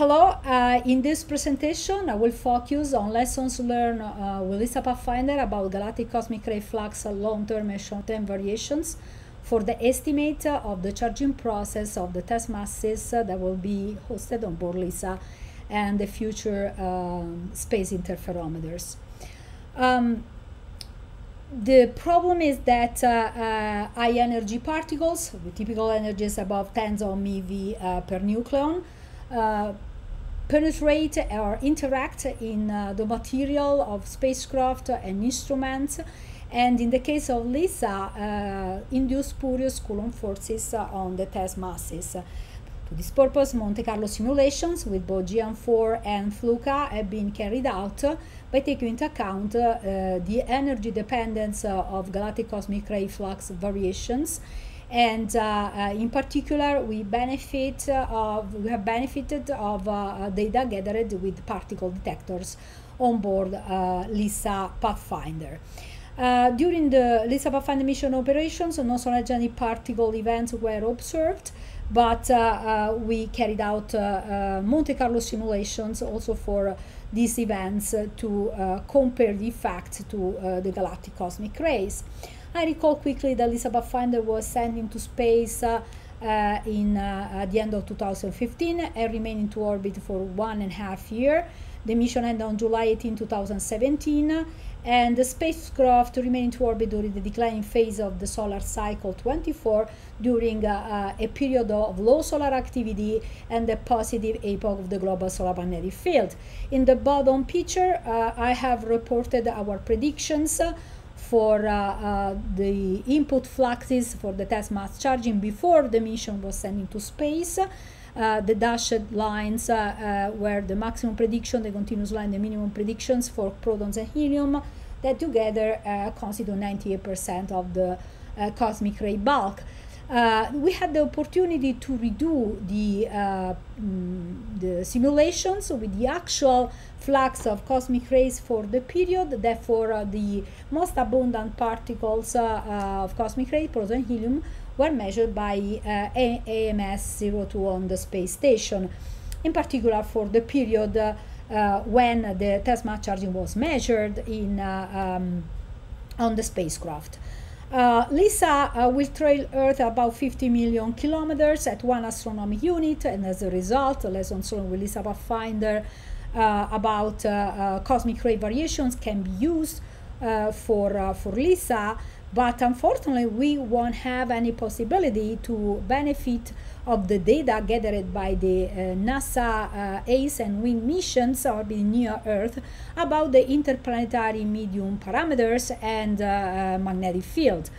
hello, uh, in this presentation I will focus on lessons learned uh, with LISA Pathfinder about galactic cosmic ray flux long-term and short-term variations for the estimate of the charging process of the test masses that will be hosted on board LISA and the future um, space interferometers. Um, the problem is that uh, uh, high energy particles, the typical energies above tens of MeV uh, per nucleon, uh, penetrate or interact in uh, the material of spacecraft and instruments and in the case of LISA, uh, induce spurious Coulomb forces on the test masses. To this purpose, Monte Carlo simulations with both Geant4 and FLUKA have been carried out by taking into account uh, the energy dependence uh, of galactic cosmic ray flux variations and uh, uh, in particular we benefit of we have benefited of uh, data gathered with particle detectors on board LISA Pathfinder. Uh, during the LISA Pathfinder mission operations, no solar-genic particle events were observed, but uh, uh, we carried out Monte Carlo simulations also for these events to compare the effect to the galactic cosmic rays. I recall quickly that LISA Pathfinder was sent into space uh, in uh, at the end of 2015 and remained into orbit for one and a half year. The mission ended on July 18, 2017, and the spacecraft remained into orbit during the declining phase of the solar cycle 24 during uh, a period of low solar activity and the positive epoch of the global solar magnetic field. In the bottom picture, uh, I have reported our predictions for uh, uh, the input fluxes for the test mass charging before the mission was sent into space. Uh, the dashed lines uh, uh, were the maximum prediction, the continuous line, the minimum predictions for protons and helium that together uh, constitute 98% of the cosmic ray bulk. Uh, we had the opportunity to redo the, uh, mm, the simulations with the actual flux of cosmic rays for the period. Therefore, uh, the most abundant particles uh, uh, of cosmic rays, proton helium, were measured by AMS-02 on the space station. In particular, for the period when the test mass charging was measured in, um, on the spacecraft. Uh, LISA uh, will trail Earth about 50 million kilometers at one astronomic unit, and as a result, lessons learned with LISA Pathfinder uh, about uh, uh, cosmic ray variations can be used uh, for, for LISA, but unfortunately, we won't have any possibility to benefit of the data gathered by the uh, NASA uh, ACE and WIND missions orbiting near Earth about the interplanetary medium parameters and uh, magnetic field.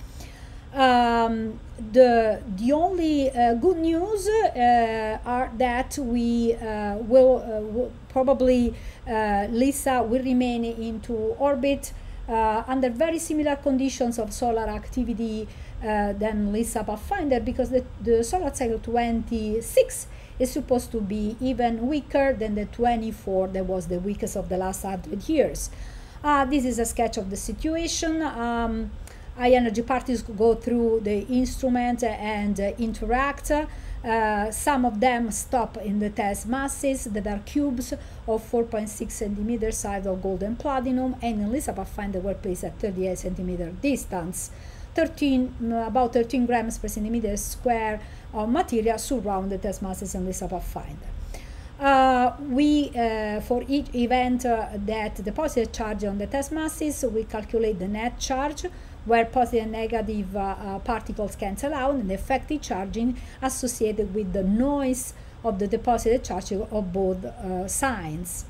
Um, the the only uh, good news uh, are that we uh, will, will, probably LISA will remain into orbit under very similar conditions of solar activity uh, than LISA Pathfinder because the, the solar cycle 26 is supposed to be even weaker than the 24 that was the weakest of the last 100 years. Uh, this is a sketch of the situation. Um, high energy particles go through the instrument and interact. Uh, some of them stop in the test masses that are cubes of 4.6 centimeter size of gold and platinum, and in LISA Pathfinder were placed at 38 centimeter distance. 13, mm, about 13 grams per centimeter square of material surround the test masses and LISA Pathfinder. Uh, we, uh, for each event uh, that deposited charge on the test masses, we calculate the net charge, where positive and negative uh, uh, particles cancel out, and effective charging associated with the noise of the deposited charge of both uh, signs.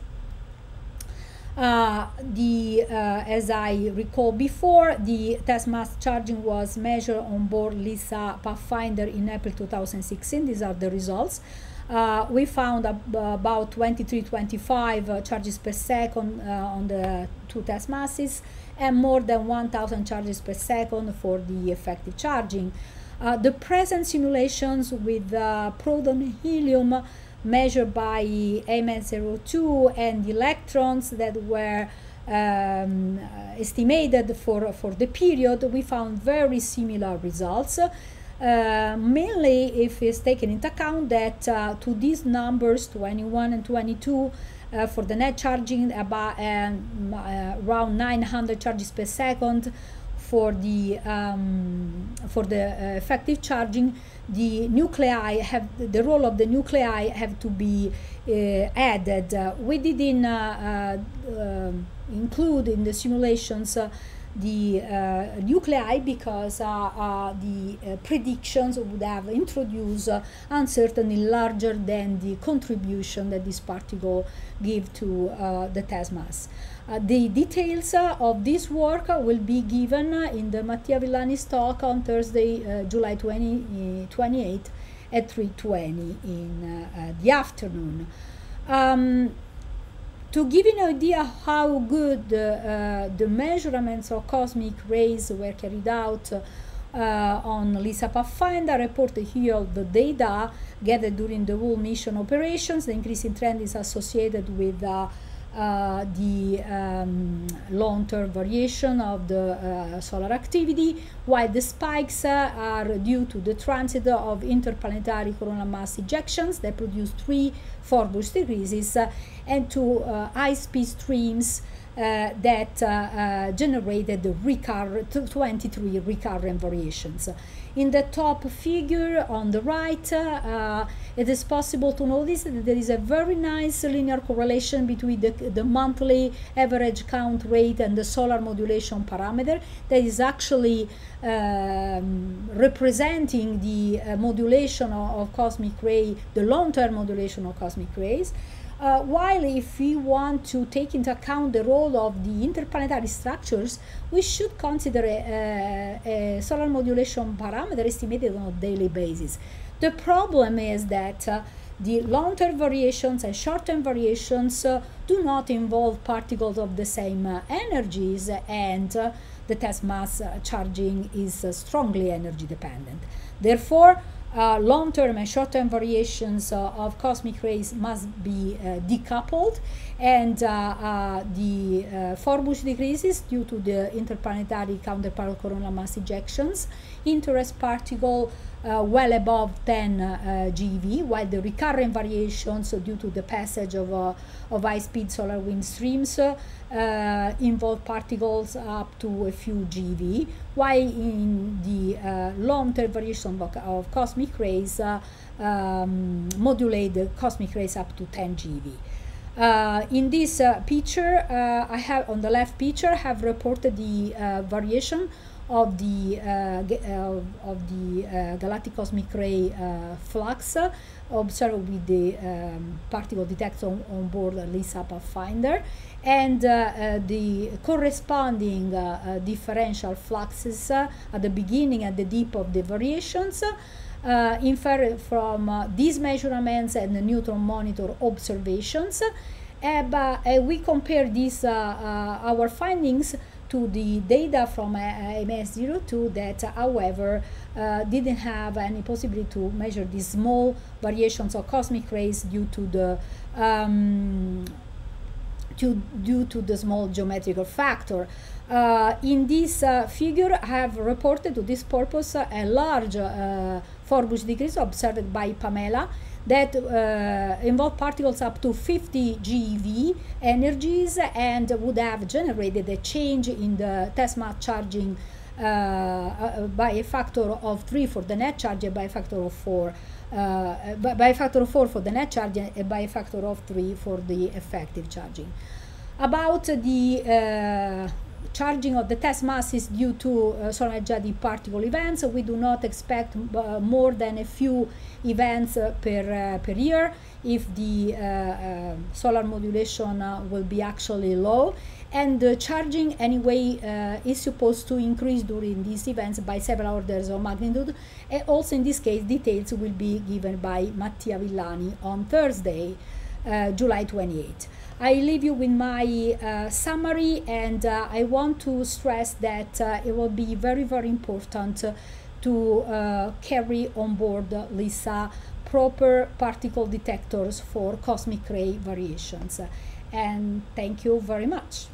Uh, the uh, as I recall before, the test mass charging was measured on board LISA Pathfinder in April 2016. These are the results. Uh, we found about 2325 uh, charges per second uh, on the two test masses and more than 1000 charges per second for the effective charging. Uh, the present simulations with proton helium measured by AMS-02 and electrons that were um, estimated for, for the period, we found very similar results. Uh, mainly if it's taken into account that uh, to these numbers 21 and 22 uh, for the net charging about um, uh, around 900 charges per second for the um, for the uh, effective charging the nuclei have the role of the nuclei have to be added. We didn't um, include in the simulations the uh, nuclei because uh, uh, the uh, predictions would have introduced uh, uncertainty larger than the contribution that this particle give to uh, the test mass. the details of this work will be given in the Mattia Villani's talk on Thursday, July 20, 28 at 3.20 in the afternoon. Um, to give you an idea how good uh, the measurements of cosmic rays were carried out uh, on LISA Pathfinder, reported here the data gathered during the whole mission operations. The increasing trend is associated with uh, uh, the um, long-term variation of the uh, solar activity, while the spikes uh, are due to the transit of interplanetary coronal mass ejections that produce three four Forbush decreases and to high-speed streams uh, that uh, uh, generated recur 23 recurrent variations. In the top figure on the right, uh, it is possible to notice that there is a very nice linear correlation between the, the monthly average count rate and the solar modulation parameter that is actually um, representing the uh, modulation of, of, cosmic ray, the long-term modulation of cosmic rays. Uh, while if we want to take into account the role of the interplanetary structures, we should consider a, a, a solar modulation parameter estimated on a daily basis. The problem is that uh, the long-term variations and short-term variations uh, do not involve particles of the same uh, energies and uh, the test mass uh, charging is strongly energy dependent. Therefore, uh, long-term and short-term variations uh, of cosmic rays must be uh, decoupled and uh, uh, the uh, Forbush decreases due to the interplanetary counterpart coronal mass ejections, interest particle well above 10 GeV, while the recurrent variations due to the passage of, of high-speed solar wind streams involve particles up to a few GeV, while in the long-term variation of, of, cosmic rays um, modulate the cosmic rays up to 10 GeV. Uh, in this uh, picture, uh, I have on the left picture have reported the uh, variation of the uh, of the uh, galactic cosmic ray flux observed with the um, particle detector on, on board LISA Pathfinder, and the corresponding differential fluxes at the beginning and the deep of the variations uh, infer from uh, these measurements and the neutron monitor observations. Uh, but uh, we compare these uh, uh, our findings to the data from AMS-02 that, however, didn't have any possibility to measure these small variations of cosmic rays due to the um, to, due to the small geometrical factor. Uh, in this uh, figure, I have reported to this purpose uh, a large Forbush decrease observed by Pamela that uh, involve particles up to 50 GeV energies and would have generated a change in the test mass charging uh, uh, by a factor of 3 for the net charge and by a factor of 4 uh, by a factor of 4 for the net charge and by a factor of 3 for the effective charging. About the uh, charging of the test mass is due to uh, solar energetic particle events. We do not expect uh, more than a few events uh, per, uh, per year if the uh, uh, solar modulation will be actually low. And the charging, anyway, is supposed to increase during these events by several orders of magnitude. And also, in this case, details will be given by Mattia Villani on Thursday, July 28. I leave you with my uh, summary and uh, I want to stress that uh, it will be very, very important to uh, carry on board LISA proper particle detectors for cosmic ray variations. And thank you very much.